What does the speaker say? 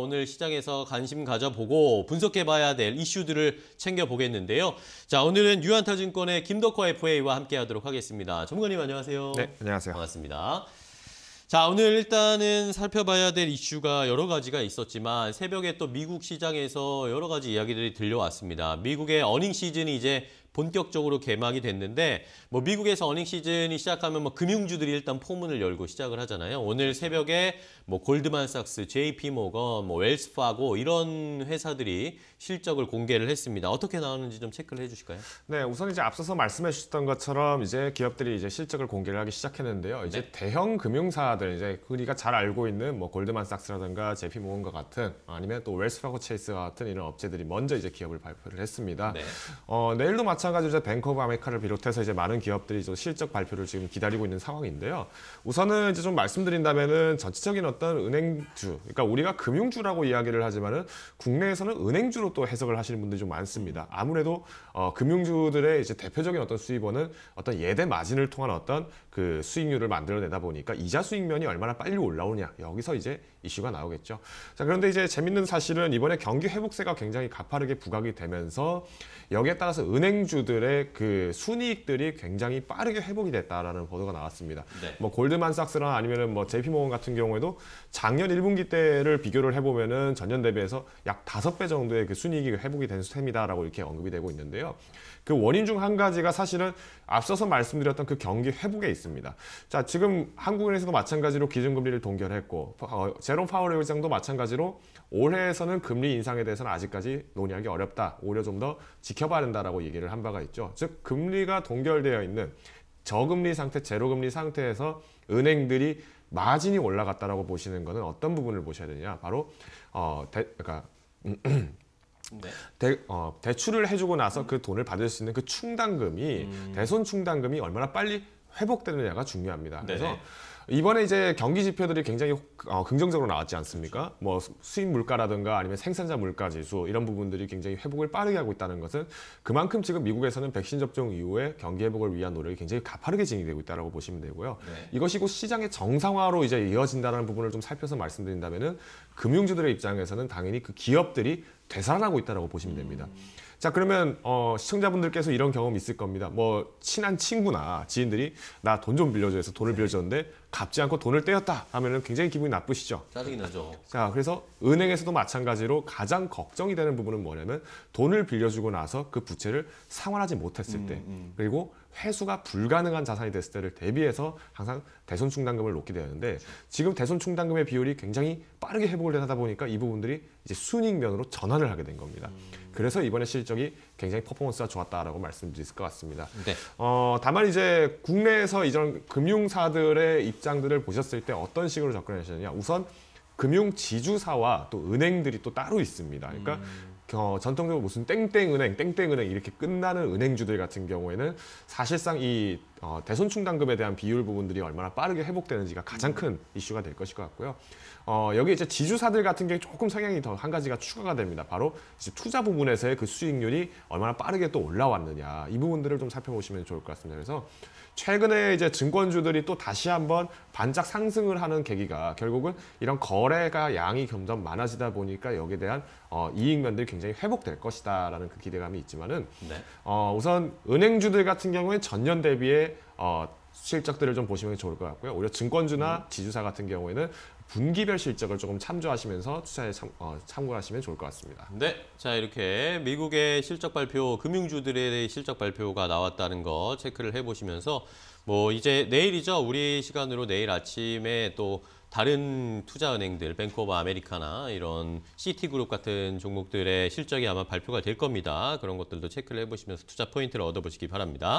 오늘 시장에서 관심 가져보고 분석해봐야 될 이슈들을 챙겨보겠는데요. 자, 오늘은 유안타증권의 김덕호 FA와 함께하도록 하겠습니다. 전문가님 안녕하세요. 네, 안녕하세요. 반갑습니다. 자, 오늘 일단은 살펴봐야 될 이슈가 여러 가지가 있었지만 새벽에 또 미국 시장에서 여러 가지 이야기들이 들려왔습니다. 미국의 earning season이 이제 본격적으로 개막이 됐는데 뭐 미국에서 earning season이 시작하면 뭐 금융주들이 일단 포문을 열고 시작을 하잖아요. 오늘 새벽에 뭐 골드만삭스, JP 모건, 뭐 웰스파고 이런 회사들이 실적을 공개를 했습니다. 어떻게 나오는지 좀 체크를 해 주실까요? 네, 우선 이제 앞서서 말씀해 주셨던 것처럼 이제 기업들이 이제 실적을 공개를 하기 시작했는데요. 이제 네. 대형 금융사들 이제 우리가 잘 알고 있는 뭐 골드만삭스라든가 JP 모건과 같은 아니면 또 웰스파고 체이스 같은 이런 업체들이 먼저 이제 기업을 발표를 했습니다. 네. 어, 내일도 마찬 가지로 이제 뱅크 오브 아메리카를 비롯해서 이제 많은 기업들이 좀 실적 발표를 지금 기다리고 있는 상황인데요. 우선은 이제 좀 말씀드린다면은 전체적인 어떤 은행주, 그러니까 우리가 금융주라고 이야기를 하지만은 국내에서는 은행주로 또 해석을 하시는 분들이 좀 많습니다. 아무래도 어, 금융주들의 이제 대표적인 어떤 수입원은 어떤 예대 마진을 통한 어떤 그 수익률을 만들어내다 보니까 이자 수익면이 얼마나 빨리 올라오냐 여기서 이제 이슈가 나오겠죠. 자 그런데 이제 재밌는 사실은 이번에 경기 회복세가 굉장히 가파르게 부각이 되면서 여기에 따라서 은행 주들의 그 순이익들이 굉장히 빠르게 회복이 됐다라는 보도가 나왔습니다. 네. 뭐 골드만삭스나 아니면은 뭐 JP모건 같은 경우에도 작년 1분기 때를 비교를 해보면은 전년 대비해서 약 다섯 배 정도의 그 순이익이 회복이 된 셈이다라고 이렇게 언급이 되고 있는데요. 그 원인 중 한 가지가 사실은 앞서서 말씀드렸던 그 경기 회복에 있습니다. 자, 지금 한국은행에서도 마찬가지로 기준금리를 동결했고, 어, 제롬 파월 의장도 마찬가지로 올해에서는 금리 인상에 대해서는 아직까지 논의하기 어렵다. 오히려 좀 더 지켜봐야 된다라고 얘기를 한 바가 있죠. 즉, 금리가 동결되어 있는 저금리 상태, 제로금리 상태에서 은행들이 마진이 올라갔다라고 보시는 것은 어떤 부분을 보셔야 되냐? 바로 어, 대, 그러니까 네. 대, 어, 대출을 해주고 나서 그 돈을 받을 수 있는 그 충당금이 음. 대손 충당금이 얼마나 빨리 회복되느냐가 중요합니다. 그래서 네네. 이번에 이제 경기 지표들이 굉장히 어, 긍정적으로 나왔지 않습니까? 뭐 수- 수입 물가라든가 아니면 생산자 물가 지수 이런 부분들이 굉장히 회복을 빠르게 하고 있다는 것은 그만큼 지금 미국에서는 백신 접종 이후에 경기 회복을 위한 노력이 굉장히 가파르게 진행되고 있다고 보시면 되고요. 네. 이것이 곧 시장의 정상화로 이제 이어진다는 부분을 좀 살펴서 말씀드린다면은 금융주들의 입장에서는 당연히 그 기업들이 되살아나고 있다고 보시면 됩니다. 자 그러면 어, 시청자분들께서 이런 경험 있을 겁니다. 뭐 친한 친구나 지인들이 나 돈 좀 빌려줘 해서 돈을 빌려줬는데 갚지 않고 돈을 떼었다 하면은 굉장히 기분이 나쁘시죠. 짜증이 나죠. 자, 그래서 은행에서도 마찬가지로 가장 걱정이 되는 부분은 뭐냐면 돈을 빌려주고 나서 그 부채를 상환하지 못했을 때, 그리고 회수가 불가능한 자산이 됐을 때를 대비해서 항상 대손 충당금을 놓게 되는데 지금 대손 충당금의 비율이 굉장히 빠르게 회복을 하다 보니까 이 부분들이 이제 순이익면으로 전환을 하게 된 겁니다. 그래서 이번에 실적이 굉장히 퍼포먼스가 좋았다라고 말씀드릴 수 있을 것 같습니다. 네. 어, 다만 이제 국내에서 이런 금융사들의 입장들을 보셨을 때 어떤 식으로 접근하시느냐. 우선 금융 지주사와 또 은행들이 또 따로 있습니다. 그러니까 어, 전통적으로 무슨 땡땡은행, 땡땡은행 이렇게 끝나는 은행주들 같은 경우에는 사실상 이 어, 대손 충당금에 대한 비율 부분들이 얼마나 빠르게 회복되는지가 가장 큰 이슈가 될 것일 것 같고요. 어, 여기 이제 지주사들 같은 경우에 조금 성향이 더 한 가지가 추가가 됩니다. 바로 이제 투자 부분에서의 그 수익률이 얼마나 빠르게 또 올라왔느냐 이 부분들을 좀 살펴보시면 좋을 것 같습니다. 그래서 최근에 이제 증권주들이 또 다시 한번 반짝 상승을 하는 계기가 결국은 이런 거래가 양이 점점 많아지다 보니까 여기에 대한 어, 이익면들이 굉장히 회복될 것이다라는 그 기대감이 있지만은 네. 어, 우선 은행주들 같은 경우에 전년 대비 에 어, 실적들을 좀 보시면 좋을 것 같고요. 오히려 증권주나 지주사 같은 경우에는 분기별 실적을 조금 참조하시면서 투자에 참, 어, 참고하시면 좋을 것 같습니다. 네. 자, 이렇게 미국의 실적 발표, 금융주들의 실적 발표가 나왔다는 거 체크를 해보시면서 뭐 이제 내일이죠. 우리 시간으로 내일 아침에 또 다른 투자은행들, 뱅크 오브 아메리카나 이런 시티그룹 같은 종목들의 실적이 아마 발표가 될 겁니다. 그런 것들도 체크를 해보시면서 투자 포인트를 얻어보시기 바랍니다.